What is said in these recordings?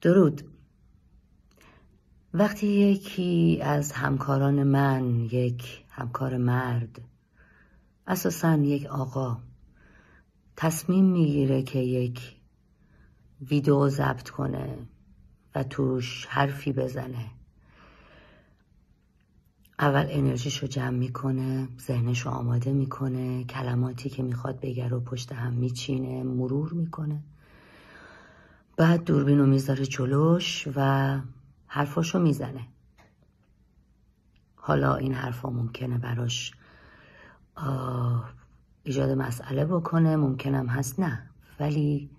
درود. وقتی یکی از همکاران من یک همکار مرد اساسا یک آقا تصمیم می‌گیره که یک ویدیو ضبط کنه و توش حرفی بزنه. اول انرژیشو جمع می‌کنه ذهنشو آماده می‌کنه کلماتی که می‌خواد بگه رو پشت هم میچینه مرور می‌کنه. بعد دوربینو می‌ذاره جلوش و حرفاشو می‌زنه. حالا این حرفا ممکنه براش ایجاد مسئله بکنه ممکنم هست نه. ولی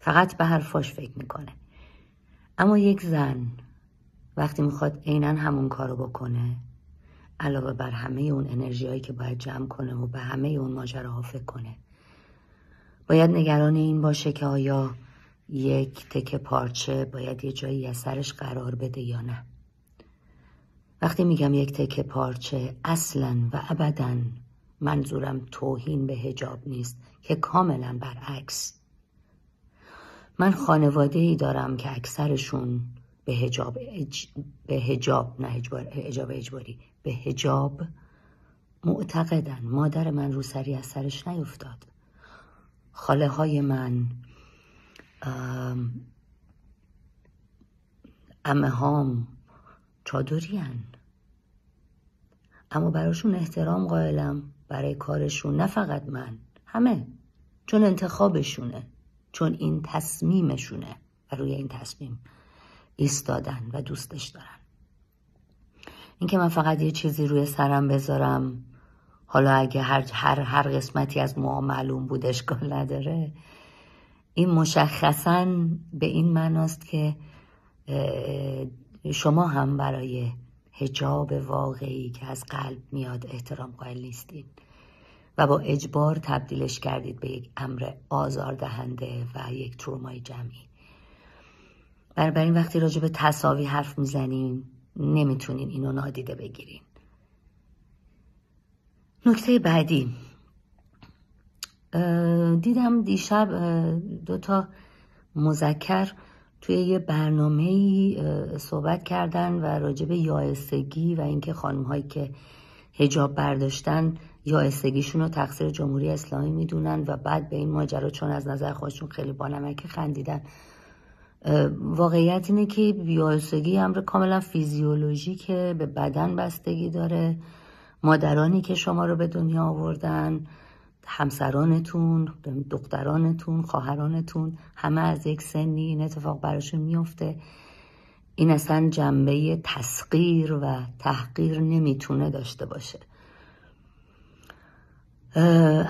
فقط به حرفاش فکر می‌کنه. اما یک زن وقتی می‌خواد عینا همون کارو بکنه علاوه بر همه اون انرژی هایی که باید جمع کنه و به همه اون ماجراها فکر کنه باید نگران این باشه که آیا یک تکه پارچه باید یه جایی از سرش قرار بده یا نه. وقتی میگم یک تکه پارچه اصلا و ابدا منظورم توهین به هجاب نیست که کاملا برعکس. من خانواده ای دارم که اکثرشون به هجاب اج... به هجاب نه هجاب اجباری به هجاب معتقدن. مادر من روسری از سرش نیفتاد. خاله های من امه هام چادری اما براشون احترام قائلم برای کارشون نه فقط من همه. چون انتخابشونه چون این تصمیمشونه و روی این تصمیم ایستادن و دوستش دارن. اینکه من فقط یه چیزی روی سرم بذارم حالا اگه هر, هر, هر قسمتی از ما معلوم بود اشکال نداره این مشخصا به این معناست که شما هم برای هجاب واقعی که از قلب میاد احترام قائل نیستید و با اجبار تبدیلش کردید به یک امر آزاردهنده و یک ترومای جمعی. بنابراین وقتی راجع به تصاوی حرف می‌زنین نمی‌تونین اینو نادیده بگیرین. نکته بعدی. دیدم دیشب دوتا مذکر توی یه برنامه صحبت کردن و راجع به یائسگی و اینکه خانم هایی که هجاب برداشتن یائسگیشون رو تقصیر جمهوری اسلامی می‌دونن و بعد به این ماجرا چون از نظر خودشون خیلی بانمک خندیدن. واقعیت اینه که یائسگی امر کاملا فیزیولوژیکه به بدن بستگی داره. مادرانی که شما رو به دنیا آوردن. همسرانتون دخترانتون خواهرانتون همه از یک سنی این اتفاق براشون میفته. این اصلا جنبه تسقیر و تحقیر نمی‌تونه داشته باشه.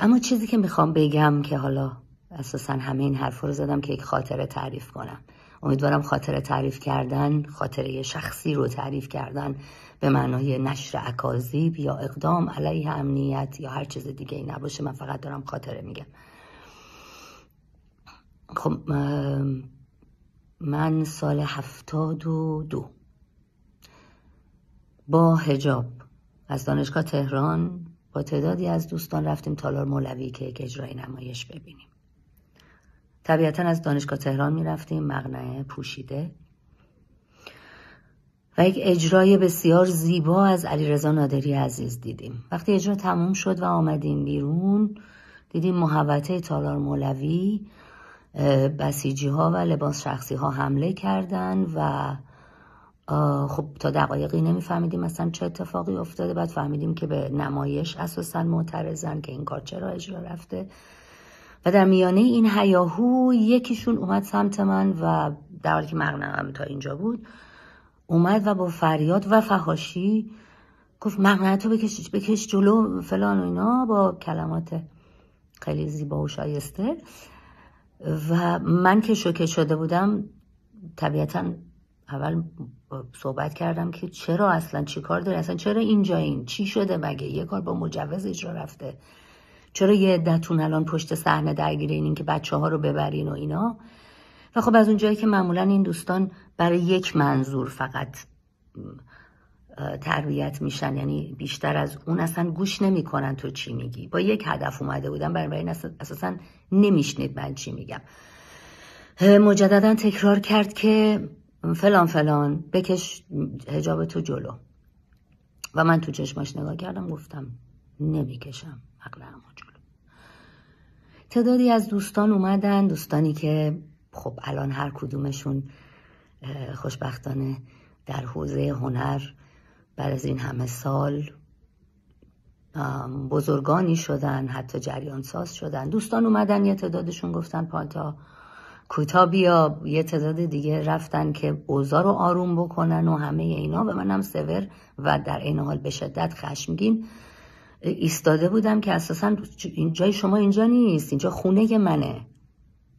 اما چیزی که می‌خوام بگم که حالا اساسا همه این حرف رو زدم که یک خاطره تعریف کنم. امیدوارم خاطره تعریف کردن خاطره شخصی رو تعریف کردن به معنای نشر اکاذیب یا اقدام علیه امنیت یا هر چیز دیگه ای نباشه. من فقط دارم خاطره میگم. خب من سال هفتاد و دو. با هجاب از دانشگاه تهران با تعدادی از دوستان رفتیم تالار مولوی که یک اجرای نمایش ببینیم. طبیعتا از دانشگاه تهران می رفتیم مغنه پوشیده. و یک اجرای بسیار زیبا از علیرضا نادری عزیز دیدیم. وقتی اجرا تموم شد و آمدیم بیرون دیدیم محوطه تالار مولوی بسیجی ها و لباس شخصی ها حمله کردن و خب تا دقایقی نمیفهمیدیم مثلا چه اتفاقی افتاده. بعد فهمیدیم که به نمایش اساسا معترضن که این کار چرا اجرا رفته. و در میانه این هیاهو یکیشون اومد سمت من و در حالی که مغنم تا اینجا بود اومد و با فریاد و فهاشی گفت مغنه بکش, بکش جلو فلان و اینا با کلمات خیلی زیبا و شایسته. و من که شوکه شده بودم طبیعتا اول صحبت کردم که چرا اصلا چی کار داری؟ اصلا چرا اینجا این؟ چی شده مگه؟ یه کار با مجوز اجرا رفته. چرا یه عدتون الان پشت صحنه درگیرین این که بچه ها رو ببرین و اینا؟ و خب از اون جایی که معمولا این دوستان برای یک منظور فقط تربیت میشن یعنی بیشتر از اون اصلا گوش نمی‌کنن تو چی میگی. با یک هدف اومده بودن برای این اساسا نمیشنید من چی میگم. مجددا تکرار کرد که فلان فلان بکش هجاب تو جلو. و من تو چشماش نگاه کردم گفتم نمی‌کشم اقلعمو جلو تعدادی از دوستان اومدن دوستانی که خب الان هر کدومشون خوشبختانه در حوزه هنر بعد از این همه سال بزرگانی شدن حتی جریان ساز شدن. دوستان اومدن یه تعدادشون گفتن پالتا کوتا بیا. یه تعداد دیگه رفتن که اوضاع رو آروم بکنن و همه اینا. به منم سور و در این حال به شدت خشمگین. ایستاده بودم که اساسا جای شما اینجا نیست اینجا خونه منه.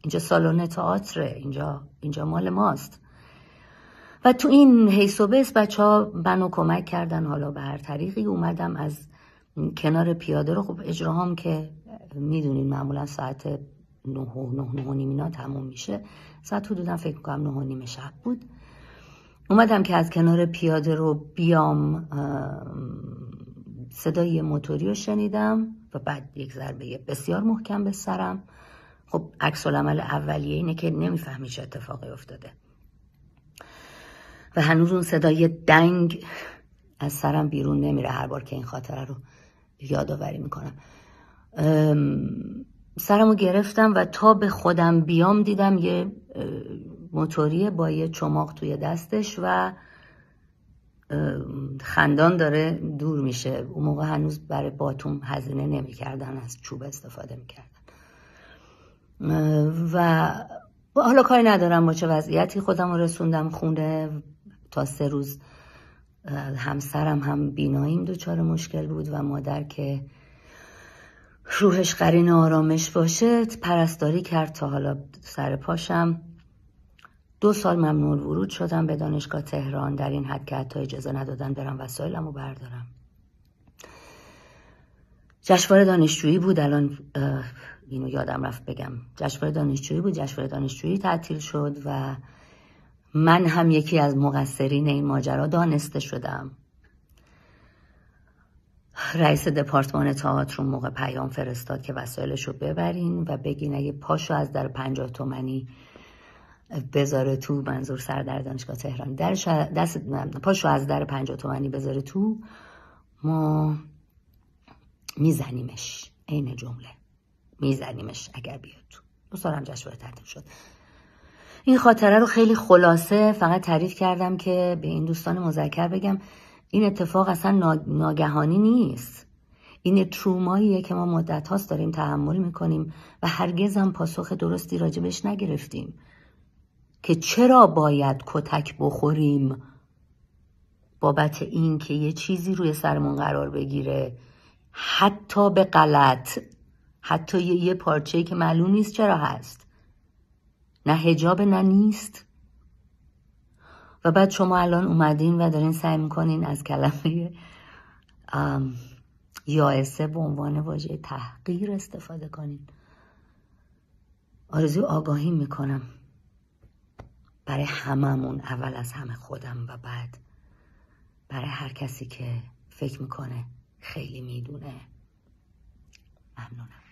اینجا سالن تئاتره اینجا اینجا مال ماست. و تو این حیث و بس بچه ها منو کمک کردن. حالا به هر طریقی اومدم از کنار پیاده رو. خب اجراهام که می‌دونین معمولا ساعت نه و نه نه نیمینا تموم میشه. ساعت حدودا فکر می‌کنم نه و نیم شب بود. اومدم که از کنار پیاده رو بیام صدای موتوری رو شنیدم و بعد یک ضربه بسیار محکم به سرم. خب عکس العمل اولیه اینه که نمی‌فهمی چه اتفاقی افتاده. و هنوز اون صدای دنگ از سرم بیرون نمیره. هر بار که این خاطره رو یادآوری می‌کنم. سرمو گرفتم و تا به خودم بیام دیدم یه موتوری با یه چماق توی دستش و خندان داره دور میشه. اون موقع هنوز برای باتوم هزینه نمی‌کردن از چوب استفاده می‌کردن. و حالا کاری ندارم با چه وضعیتی خودم رسوندم خونه. تا سه روز همسرم هم بیناییم دچار مشکل بود و مادر که روحش قرین آرامش باشه پرستاری کرد تا حالا سر پاشم. دو سال ممنون ورود شدم به دانشگاه تهران. در این حد که حتی اجازه ندادن برم وسایلم رو بردارم. جشنواره دانشجویی بود. الان اینو یادم رفت بگم. جشنواره دانشجویی بود. جشنواره دانشجویی تعطیل شد و من هم یکی از مقصرین این ماجرا دانسته شدم. رئیس دپارتمان تئاتر موقع پیام فرستاد که وسایلش رو ببرین و بگین اگه پاشو از در پنجاه تومنی بذاره تو منظور سر در دانشگاه تهران. درش دست پاشو از در پنجاه تومنی بذاره تو ما میزنیمش عین جمله. میزنیمش اگر بیاد تو. دو سالم جشنواره تعطیل شد. این خاطره رو خیلی خلاصه فقط تعریف کردم که به این دوستان مذکر بگم این اتفاق اصلا ناگهانی نیست. این تروماییه که ما مدت هاست داریم تحمل می‌کنیم و هرگز هم پاسخ درستی راجبش نگرفتیم. که چرا باید کتک بخوریم؟ بابت این که یه چیزی روی سرمون قرار بگیره. حتی به غلط. حتی یه, یه پارچه که معلوم نیست چرا هست. نه هجاب نه نیست. و بعد شما الان اومدین و دارین سعی می‌کنین از کلمه یائسه به عنوان واژه تحقیر استفاده کنین. آرزو آگاهی می‌کنم. برای هممون اول از همه خودم و بعد برای هر کسی که فکر می‌کنه خیلی می‌دونه. ممنونم.